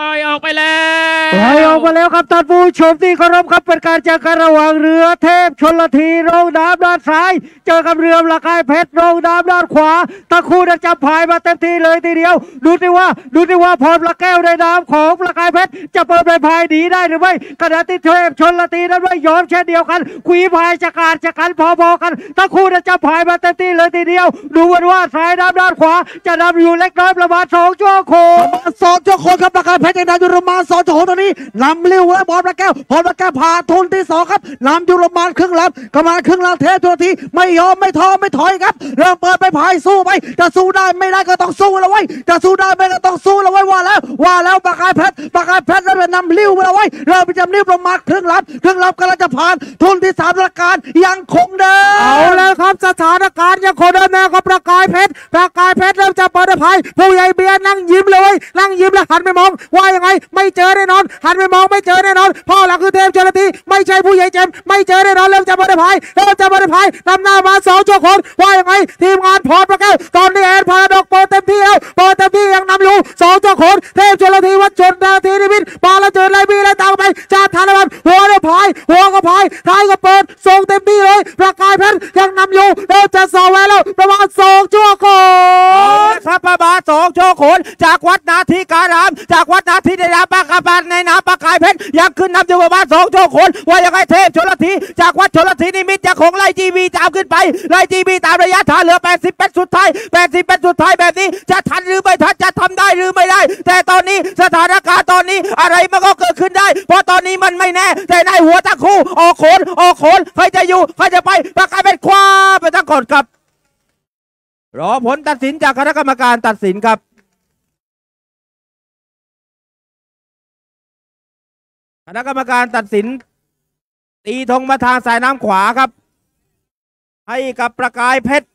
ปล่อยออกไปแล้วไหลออกมาแล้วครับท่านผู้ชมที่เคารพครับเป็นการเจอกันระหว่างเรือเทพชนลทีโรงน้ำด้านซ้าย เจอกับเรือละกายเพชรโรงน้ำด้านขวาทั้งคู่นั้นจับพายมาเต็มที่เลยทีเดียว ดูสิว่าดูสิว่าพรละแก้วในน้ำของละกายเพชรจะเปิดใบพายหนีได้หรือไม่ขณะที่เทพชนลทีนั้นไม่ยอมเช่นเดียวกันขวีพายจะการจะกันพอๆกันทั้งคู่นั้นจับพายมาเต็มที่เลยทีเดียว ดูกันว่าซ้ายน้ำด้านขวา จะนำอยู่เล็กน้อยประมาณสองชั่วโคงประมาณสองเจ้าคนครับประกาศเพชรยังนำอยู่ปรมาสองจ้าคนตอนนี้นำเร็วและบอลประแก้วบอลประแก้วผ่าทุนที่สองครับนำยู่ปรมาครึ่งลำกำลังครึ่งลำเททุกทีไม่ยอมไม่ท้อไม่ถอยครับ เริ่มเปิดไปพายสู้ไปจะสู้ได้ไม่ได้ก็ต้องสู้แล้วไว้จะสู้ได้ไม่ก็ต้องสู้แล้วไว้ว่าแล้วว่าแล้วประกาศเพชรประกาศเพชรเริ่มจะนำเลี้ยวแล้วไว้เริ่มจะนำเลี้ยวประมาณครึ่งลำครึ่งลำกำลังจะผ่านทุนที่สามประการยังคงเดิม ครับสถานการณ์ยังคงเดิมแนวกับประกายเพชรประกายเพชรเริ่มจะเปิดภัยผู้ใหญ่เบียร์นั่งยิ้มเลย นั่งยิ้มแล้วหันไปมอง ว่ายังไง ไม่เจอแน่นอน หันไปมองไม่เจอแน่นอนพ่อหลักคือเทพชลทีไม่ใช่ผู้ใหญ่เจมไม่เจอแน่นอนเริ่มจะเปิดภัยเริ่มจะเปิดภัยนำหน้ามาสองชั่วคนว่ายังไง ทีมงานพรประแก้วตอนนี้แอนพาดอกเปิดเต็มที่แล้วเปิดเต็มที่ยังนำอยู่สองชั่วคนเทพชลที แล้วเจอไรบีไรตามไปชาติธนบัตรหัวได้พายหัวก็พายท้ายก็เปิดส่งเต็มที่เลย ประกายเพชรยังนำอยู่เริ่มจะสอบไว้แล้วประมาณสองชั่ว โชว์ขนจากวัดนาทีการาม จากวัดนาทีในน้ำปากกาบานในน้ำปากกายเพชรยังขึ้นนำอยู่ประมาณสองโชว์ขนว่ายังไงเทพชลทีจากวัดชลทีนิมิตจากของไล่จีบีตามขึ้นไปไล่จีบีตามระยะทางเหลือ80เป็นสุดท้าย80เป็นสุดท้ายแบบนี้ จะทันหรือไม่ทันจะทำได้หรือไม่ได้ แต่ตอนนี้สถานการณ์ตอนนี้อะไรมันก็เกิดขึ้นได้ เพราะตอนนี้มันไม่แน่ แต่ในหัวตะคู่ออกโขนออกโขนใครจะอยู่ใครจะไปปากกายเพชรคว้าไปทั้งก่อนครับรอผลตัดสินจากคณะกรรมการตัดสินครับ คณะกรรมการตัดสิน ตีธงมาทางสายน้ำขวาครับ ให้กับประกายเพชร